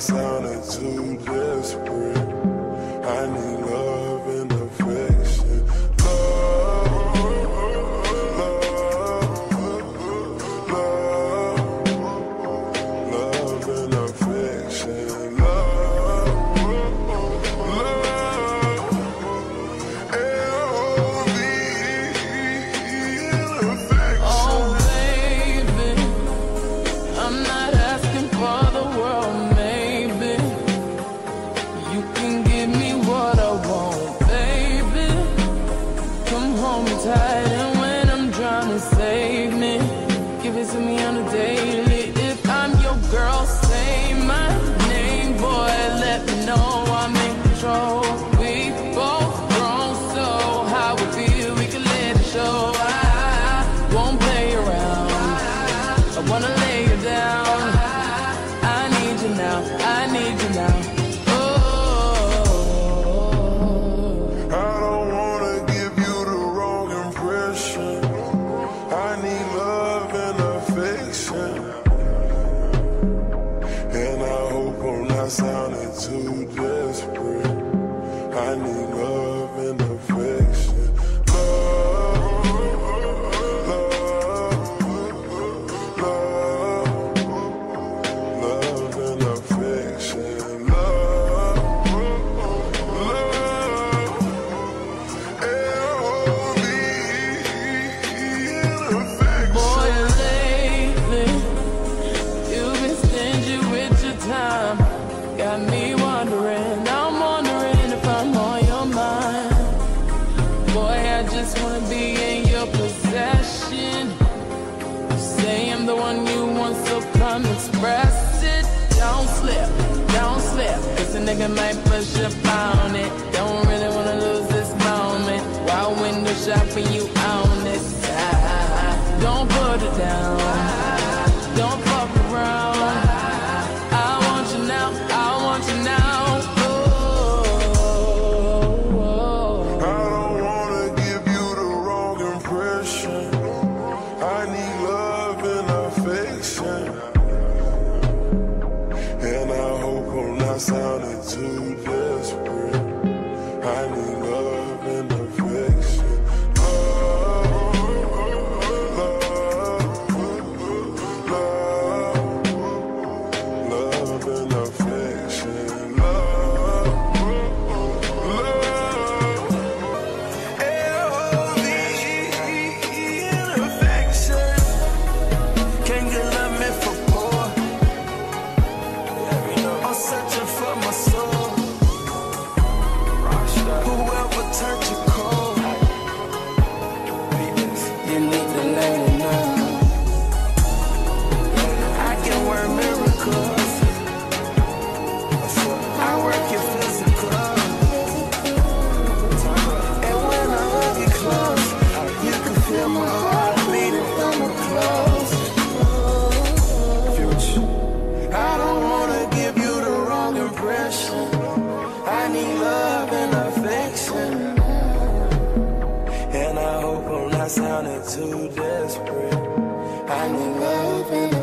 sounded too desperate. save me. Give it to me on a daily. I sounded too desperate. I need love and affection. Boy, I just wanna be in your possession. You say I'm the one you want, so come express it. Don't slip, don't slip. Cause a nigga might push up on it. Don't really wanna lose this moment. While window shopping you And I hope I'm not sounding too desperate. I need love and affection. I sounded too desperate. I need love